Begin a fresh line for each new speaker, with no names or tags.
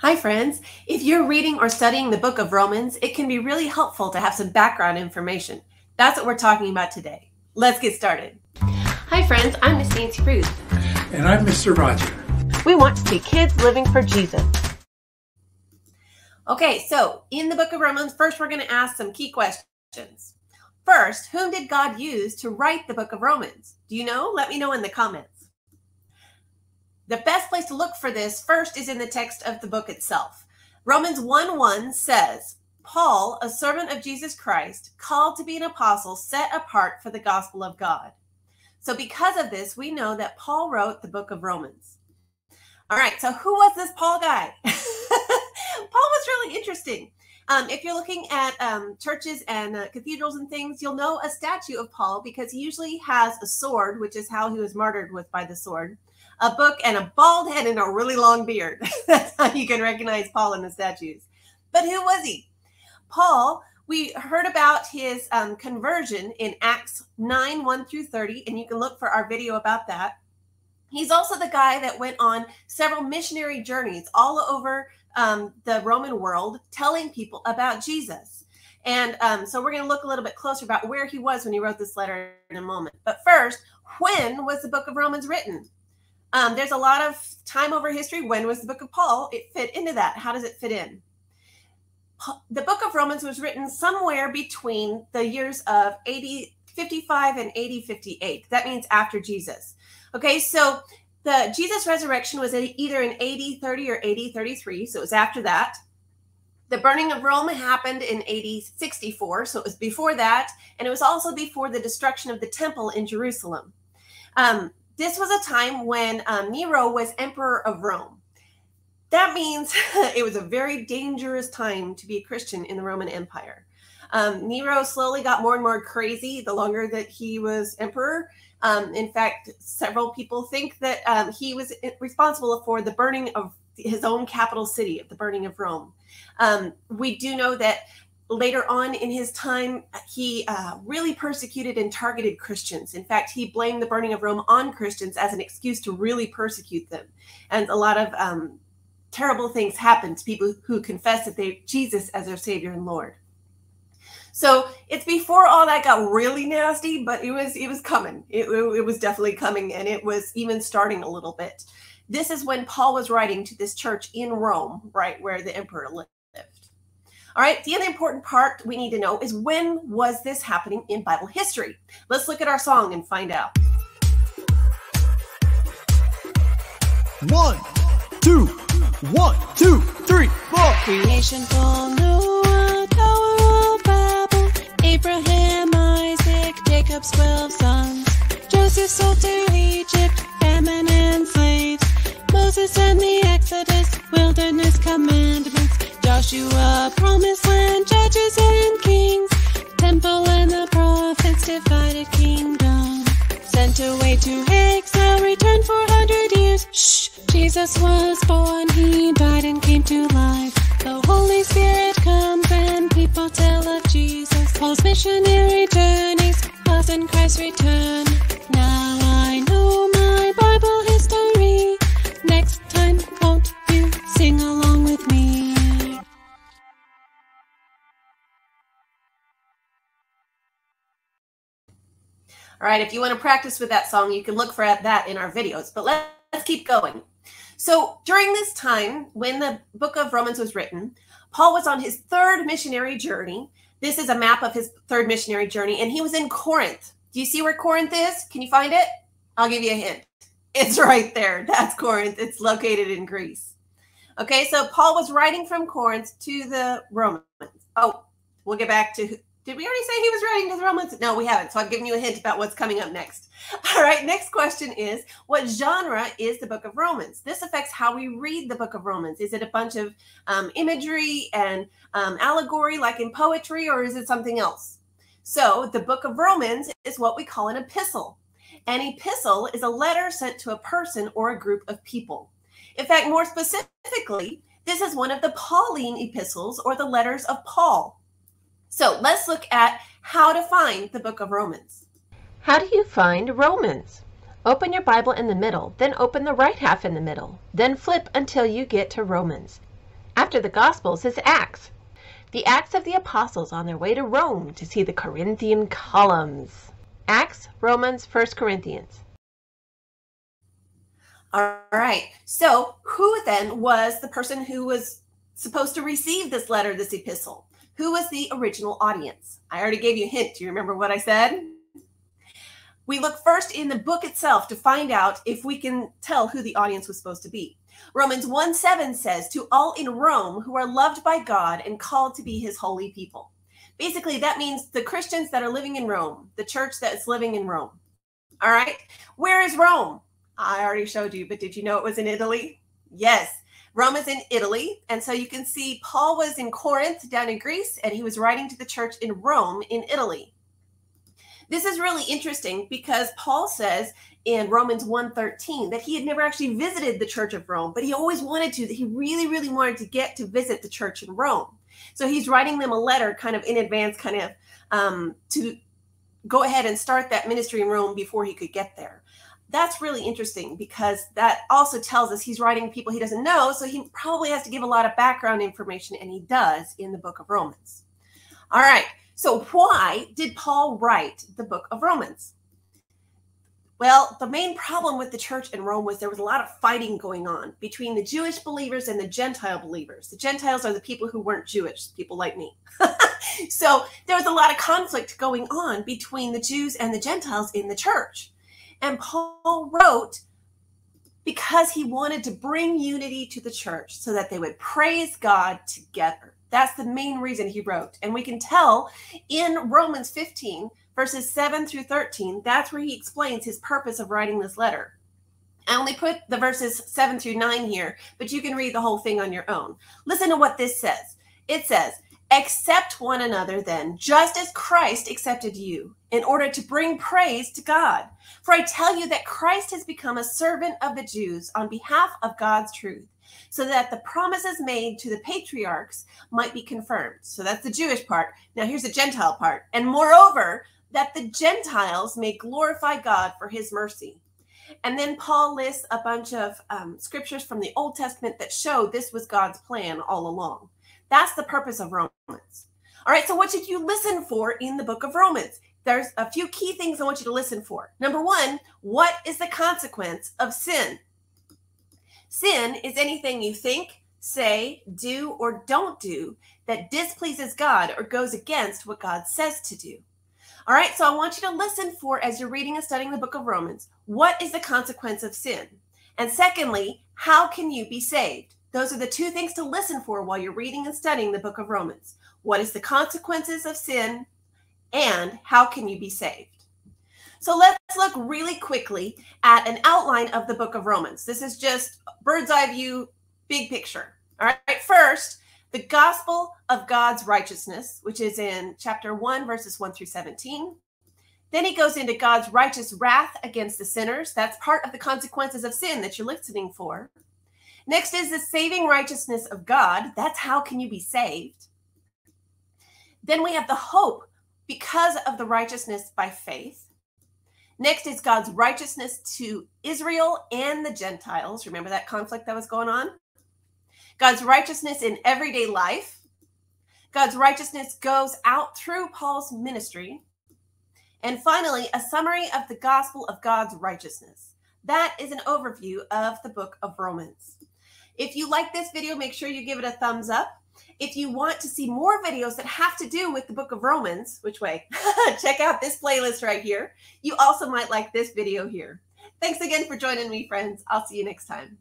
Hi, friends. If you're reading or studying the book of Romans, it can be really helpful to have some background information. That's what we're talking about today. Let's get started. Hi, friends. I'm Miss Nancy Ruth.
And I'm Mr. Roger.
We want to see kids living for Jesus. Okay, so in the book of Romans, first we're going to ask some key questions. First, whom did God use to write the book of Romans? Do you know? Let me know in the comments. The best place to look for this first is in the text of the book itself. Romans 1 1 says, Paul, a servant of Jesus Christ, called to be an apostle, set apart for the gospel of God. So, because of this, we know that Paul wrote the book of Romans. All right, so who was this Paul guy? Paul was really interesting. Um, if you're looking at um, churches and uh, cathedrals and things, you'll know a statue of Paul because he usually has a sword, which is how he was martyred with by the sword a book, and a bald head and a really long beard. That's how you can recognize Paul in the statues. But who was he? Paul, we heard about his um, conversion in Acts 9 1 through 30, and you can look for our video about that. He's also the guy that went on several missionary journeys all over um, the Roman world telling people about Jesus. And um, so we're going to look a little bit closer about where he was when he wrote this letter in a moment. But first, when was the book of Romans written? Um, there's a lot of time over history. When was the book of Paul? It fit into that. How does it fit in? The book of Romans was written somewhere between the years of AD, 55 and AD, 58. That means after Jesus. Okay, so the Jesus resurrection was either in AD, 30 or AD, 33. So it was after that. The burning of Rome happened in AD, 64. So it was before that. And it was also before the destruction of the temple in Jerusalem. Um, this was a time when um, Nero was emperor of Rome. That means it was a very dangerous time to be a Christian in the Roman Empire. Um, Nero slowly got more and more crazy the longer that he was emperor. Um, in fact, several people think that um, he was responsible for the burning of his own capital city, of the burning of Rome. Um, we do know that later on in his time, he uh, really persecuted and targeted Christians. In fact, he blamed the burning of Rome on Christians as an excuse to really persecute them. And a lot of um, terrible things happened to people who confessed that they Jesus as their Savior and Lord. So it's before all that got really nasty, but it was it was coming. It, it was definitely coming, and it was even starting a little bit. This is when Paul was writing to this church in Rome, right where the emperor lived. All right, the other important part we need to know is when was this happening in Bible history? Let's look at our song and find out.
One, two, one, two, three, four.
Creation for Noah, Tower of Babel, Abraham, Isaac, Jacob's twelve sons, Joseph sold to Egypt, famine and slaves, Moses and the Exodus, wilderness commandments. Joshua, promised land, judges and kings, temple and the prophets, divided kingdom. Sent away to exile, returned for hundred years. Shh, Jesus was born, he died and came to life. The Holy Spirit comes and people tell of Jesus. Paul's missionary journeys, us in Christ's return. Now I know
right, if you want to practice with that song, you can look for that in our videos. But let's keep going. So during this time, when the book of Romans was written, Paul was on his third missionary journey. This is a map of his third missionary journey, and he was in Corinth. Do you see where Corinth is? Can you find it? I'll give you a hint. It's right there. That's Corinth. It's located in Greece. Okay, so Paul was writing from Corinth to the Romans. Oh, we'll get back to did we already say he was writing to the Romans? No, we haven't. So I've given you a hint about what's coming up next. All right, next question is what genre is the book of Romans? This affects how we read the book of Romans. Is it a bunch of um, imagery and um, allegory like in poetry, or is it something else? So the book of Romans is what we call an epistle. An epistle is a letter sent to a person or a group of people. In fact, more specifically, this is one of the Pauline epistles or the letters of Paul. So let's look at how to find the book of Romans. How do you find Romans? Open your Bible in the middle, then open the right half in the middle, then flip until you get to Romans. After the Gospels is Acts. The Acts of the Apostles on their way to Rome to see the Corinthian columns. Acts, Romans, 1 Corinthians. All right. So, who then was the person who was supposed to receive this letter, this epistle? Who was the original audience? I already gave you a hint. Do you remember what I said? We look first in the book itself to find out if we can tell who the audience was supposed to be. Romans 1 7 says, To all in Rome who are loved by God and called to be his holy people. Basically, that means the Christians that are living in Rome, the church that's living in Rome. All right. Where is Rome? I already showed you, but did you know it was in Italy? Yes. Rome is in Italy. And so you can see Paul was in Corinth down in Greece, and he was writing to the church in Rome in Italy. This is really interesting because Paul says in Romans 1:13 that he had never actually visited the church of Rome, but he always wanted to, that he really, really wanted to get to visit the church in Rome. So he's writing them a letter kind of in advance, kind of um, to go ahead and start that ministry in Rome before he could get there. That's really interesting because that also tells us he's writing people he doesn't know. So he probably has to give a lot of background information, and he does in the book of Romans. All right. So, why did Paul write the book of Romans? Well, the main problem with the church in Rome was there was a lot of fighting going on between the Jewish believers and the Gentile believers. The Gentiles are the people who weren't Jewish, people like me. so there was a lot of conflict going on between the Jews and the Gentiles in the church. And Paul wrote because he wanted to bring unity to the church so that they would praise God together. That's the main reason he wrote. And we can tell in Romans 15, verses 7 through 13, that's where he explains his purpose of writing this letter. I only put the verses 7 through 9 here, but you can read the whole thing on your own. Listen to what this says. It says, Accept one another then, just as Christ accepted you, in order to bring praise to God. For I tell you that Christ has become a servant of the Jews on behalf of God's truth so that the promises made to the patriarchs might be confirmed. So that's the Jewish part. Now here's the Gentile part. And moreover, that the Gentiles may glorify God for his mercy. And then Paul lists a bunch of um, scriptures from the Old Testament that show this was God's plan all along. That's the purpose of Romans. All right, so what should you listen for in the book of Romans? There's a few key things I want you to listen for. Number one, what is the consequence of sin? Sin is anything you think, say, do, or don't do that displeases God or goes against what God says to do. All right, so I want you to listen for as you're reading and studying the book of Romans what is the consequence of sin? And secondly, how can you be saved? Those are the two things to listen for while you're reading and studying the book of Romans. What is the consequences of sin? And how can you be saved? So let's look really quickly at an outline of the book of Romans. This is just bird's eye view, big picture. All right, first, the gospel of God's righteousness, which is in chapter 1, verses 1 through 17. Then he goes into God's righteous wrath against the sinners. That's part of the consequences of sin that you're listening for. Next is the saving righteousness of God. That's how can you be saved. Then we have the hope because of the righteousness by faith. Next is God's righteousness to Israel and the Gentiles. Remember that conflict that was going on? God's righteousness in everyday life. God's righteousness goes out through Paul's ministry. And finally, a summary of the gospel of God's righteousness. That is an overview of the book of Romans. If you like this video, make sure you give it a thumbs up. If you want to see more videos that have to do with the book of Romans, which way? Check out this playlist right here. You also might like this video here. Thanks again for joining me, friends. I'll see you next time.